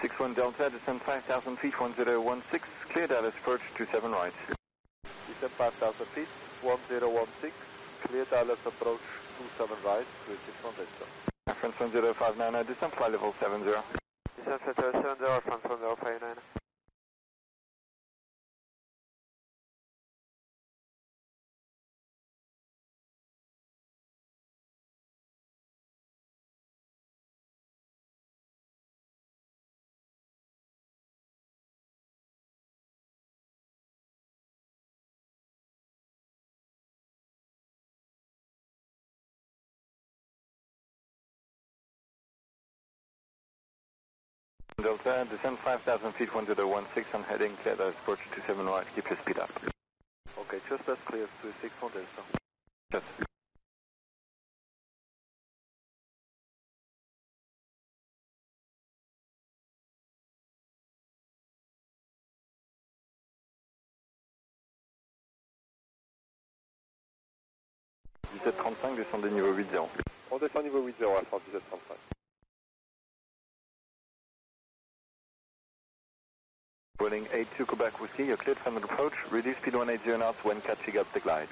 61 Delta, descend 5,000 feet, 1016, clear ILS approach 27 right. Descend 5,000 feet, 1016, clear ILS approach 27 right, 361 Delta. France 1059, descend fly level 70. Descend flight level 70, France 1059. Delta, descend 5,000 feet, 1016, I'm heading clear ILS approach 27 right, keep your speed up. Okay, just as clear, 361 Delta. Yes. Dix-sept trente-cinq, descendez niveau 8-0. Boeing 82 Quebec Whiskey, you're cleared from the approach, reduce speed 180 knots when catching up the glide.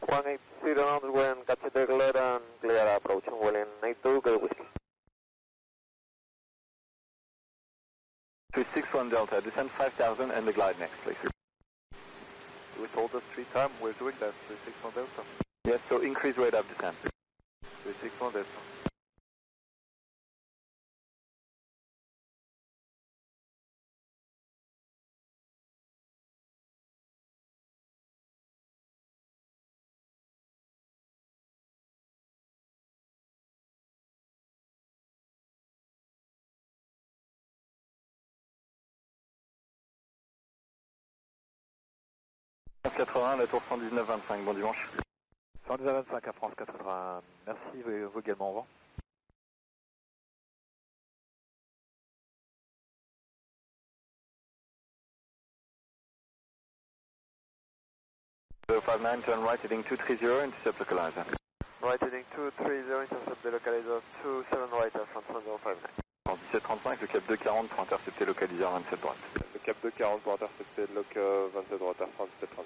180 knots when catching the glide and clear approach, Vueling 82, good whiskey. 361 Delta, descend 5,000 and the glide next, please. You told us three times, we're doing that, 361 Delta. Yes, so increase rate of descent. 361 Delta. 80, la tour 119-25, bon dimanche. 125 à France 80, merci, vous vous également, au revoir. 059, turn right heading 230, intercept localizer. Right heading 230, intercept the localizer 27 right à France 1059. En 1735, le cap 240 pour intercepter localiseur 27 droite. Le cap euh, 240 pour intercepter le loc euh, 27 droite à France 1735.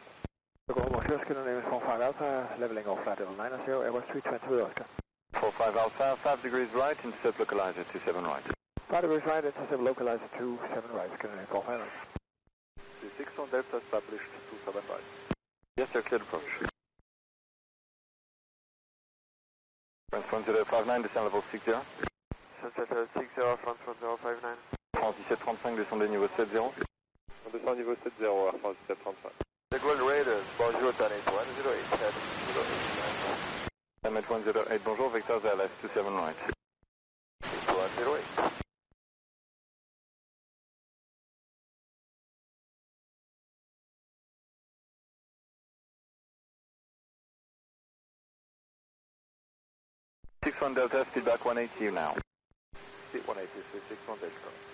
Oklahoma Oscar, Skinner name is 45 Alpha, leveling off flight level 90, Airbus 320 with Oscar. 45 Alpha, 5 degrees right, intercept localizer 27 right. 5 degrees right, intercept localizer 27 right, Skinner name 45 Alpha. 361 Delta established 27 right. Yes, sir, cleared approach. France 1059, descend level 60. Sunset 60, France 1059. France 1735, descendez niveau 70. On descend niveau 70, Air France 1735. The Gold Raiders, bonjour, Tanit 108, head 08. Summit 108, bonjour, vectors LS 27 right. 108. Six one Delta, feedback 180 now. 180, 61 Delta.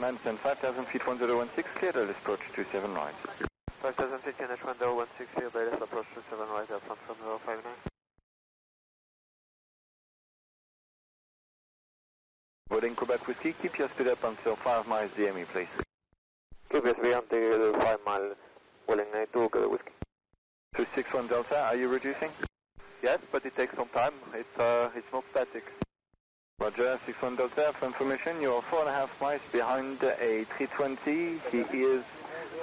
Man, descend 5,000 feet 1016, cleared LS approach 27 right. 5015 H1016 here, Bayless approach to 7 right, Air France 1059. Boarding Quebec Whiskey, keep your speed up until 5 miles DME, please. Keep your speed until 5 miles, Vueling 92, good whiskey. 261 Delta, are you reducing? Yes, but it takes some time, it's, uh, it's not static. Roger, 61 Delta, for information, you're 4.5 miles behind a 320. He is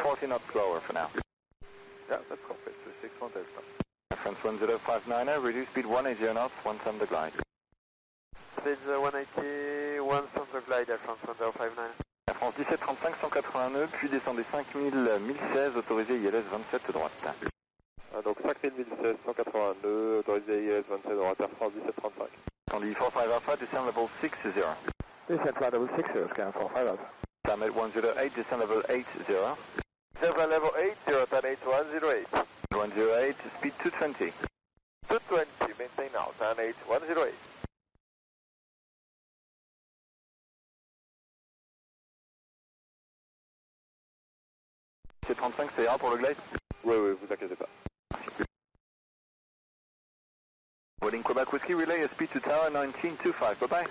40 knots lower for now. Yeah, that's complete, 61 Delta. France 1059, reduce speed 180 knots, one time the glide. Speed uh, 180, one on the glide, Air France 1059. Air France 1735, 180 nœuds, puis descendez 5000, 1016, autorisé ILS 27 droite. Ah, donc 5016, 180 nœuds, autorisé IS 27 droite, Air France 1735. Tandy 45 Alpha, descend level 60. Descend flight level 60, Scanner 45 Alpha. Summit 108, descend level 80. Several level 80, Tanit 108. 108, speed 220. 220, maintain now, Tanit 108. 35, ça ira pour le glide Oui, oui, vous inquiétez pas. Boarding Quebec Whiskey, relay a speed to tower 1925, bye bye.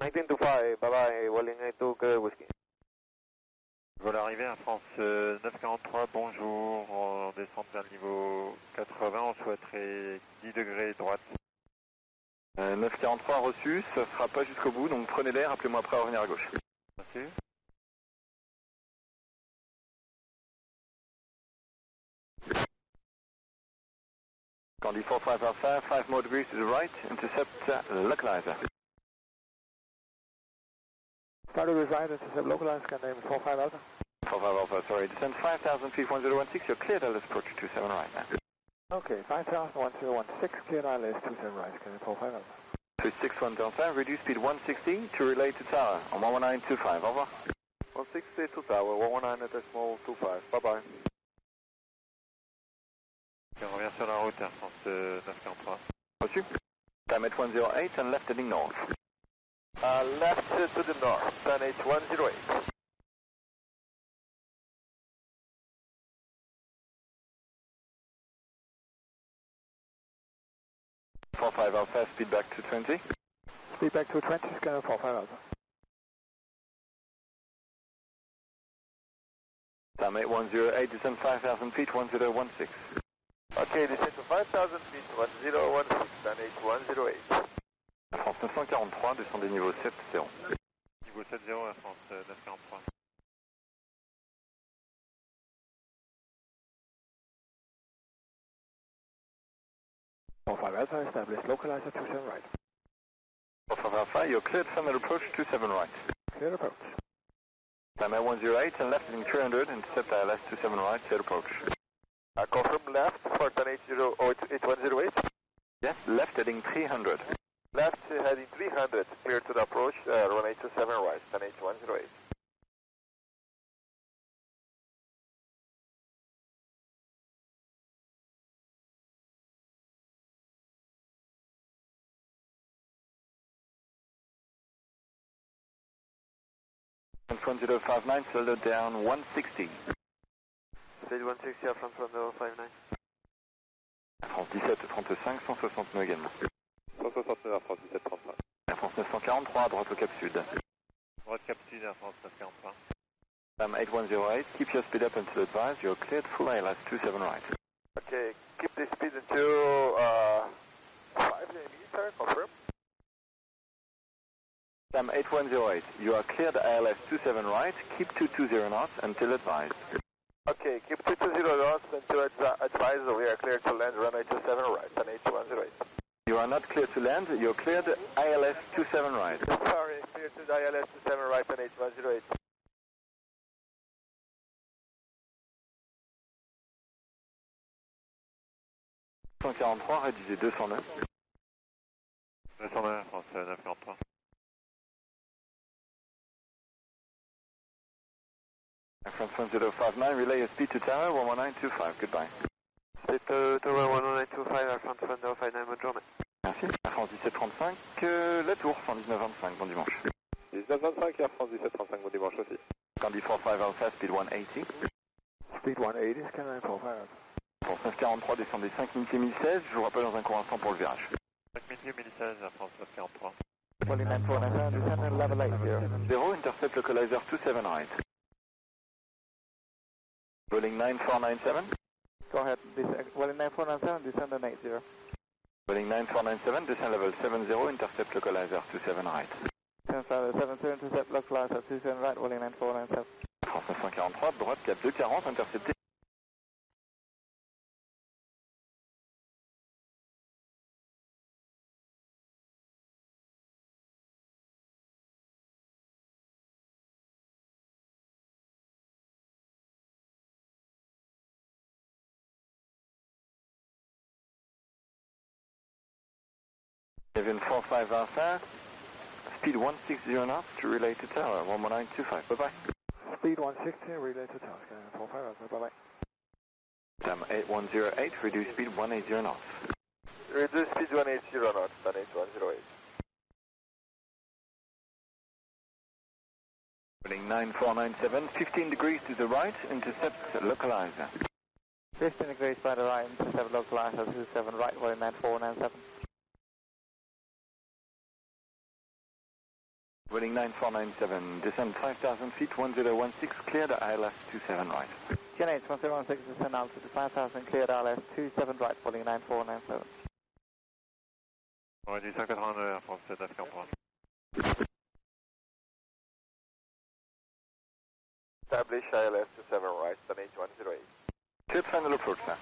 1925, bye bye, Walling 92 Quebec Whiskey. Vol arrivé à France euh, 943, bonjour, on descend vers le niveau 80, on souhaiterait 10 degrés droite. Euh, 943 reçu, ça sera pas jusqu'au bout, donc prenez l'air, appelez-moi après à revenir à gauche. Merci. Gandhi 45 Alpha, 5 more degrees to the right, intercept uh, localizer. Five degrees right, intercept localized, can name 45 Alpha. 45 Alpha, sorry, descend 5000 feet 1016, you're cleared, I'll approach 27 right now. Okay, 501016, clear ILS 27 right, can 45 Alpha. 261 Delta, reduce speed 160 to relay to tower on 11925, over. 160 to tower, 119 at decimal 25, bye bye. Ok, on revient sur la route, Air France euh, 943. Reçu. Time at 108 and left heading north. Uh, left to the north, 10108. Four five Alpha, speed back to 20. Speed back to 20, scanner 45 Alpha. Time at 108, descend 5000 feet 1016. Okay, descend to 5000 feet, 1016, 10108. Air France 943, descendez niveau 7-0. Niveau 70, Air France euh, 943. Four five Alpha, establish localizer 27 right. Four five Alpha, you're cleared, final approach 27 right. Clear approach. Time at 108 and left heading 300, intercept ILS 27 right, clear approach. Uh, confirm left for 10808. Yes, left heading 300. Left heading 300, clear to the approach, uh, runway 27 right, 18108. And 1059, slow down 160. Stage 160, Air France 1059. France 17, 35, 169 également. 169, Air France 1735. Air France 943, à droite au Cap Sud. Droite Cap Sud, Air France 943. Time 8108, keep your speed up until advised, you're cleared, full ILS 27 right. Okay, keep the speed until uh, 5 millimeter, confirm. Time 8108, you are cleared ILS 27 right, keep 220 knots until advised. Okay, keep 220 lost and to advisor, we are cleared to land runway 27 right and 8108. You are not cleared to land, you're cleared ILS 27 right. Sorry, cleared to ILS 27 right and 8108. rédigé 209. 209, France 9 From 1059, relay P to Tower 11925, goodbye. C'est euh, Tower 11925, Air France 1059, bonne journée. Merci, Air France 1735, euh, la tour 11925, bon dimanche. 1925, Air France 1735, bon dimanche aussi. Candy 45 Alpha, speed 180. Speed 180, Skyline 45 Pour 943, descendez 5 minutes et 1016, je vous rappelle dans un court instant pour le virage. 5 minutes et 1016, Air France 943. level 8 0. Intercept localizer 27 right. Rolling 9497. Go ahead, Vueling uh, 9497, descend on 80. Rolling 9497, descend level 70, intercept localizer 27 right. 70, intercept localizer 27 right, Vueling 9497. France 943, droite 4240, intercepté. Kevin 45 Alpha, speed 160 knots to relay to tower 11925, bye bye. Speed 160, relay to tower, scanner 45 Alpha, bye bye. Time 8108, reduce speed 180 knots. Reduce speed 180 knots, 18108. Running 9497, 15 degrees to the right, intercept localizer. 15 degrees by the right, intercept localizer 27 right, running 9497. Running 9497, descend 5,000 feet, 1016, cleared ILS 27 right. GNH 1016, descend altitude 5000, cleared ILS 27 right, running 9497. On va 189 Air France 943. Establish ILS 27 right, Stan 8108. Cleared final approach now.